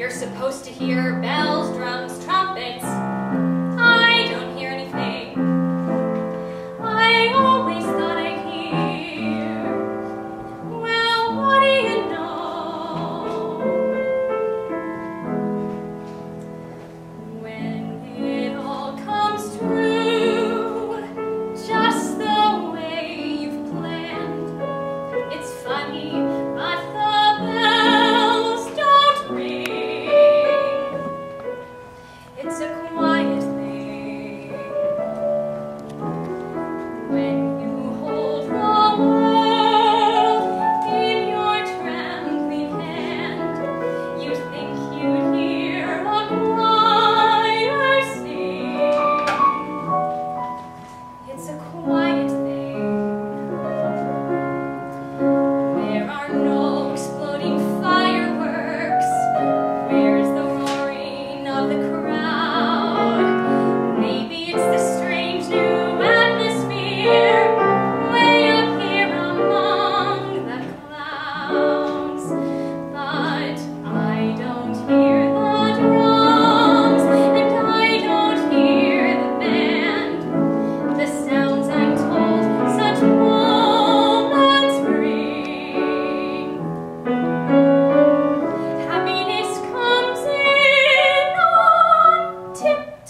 You're supposed to hear bells, drums, trumpets, when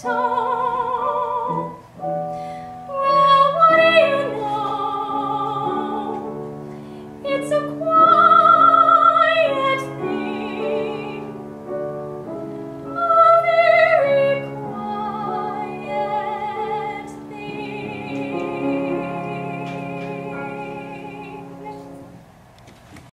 Oh.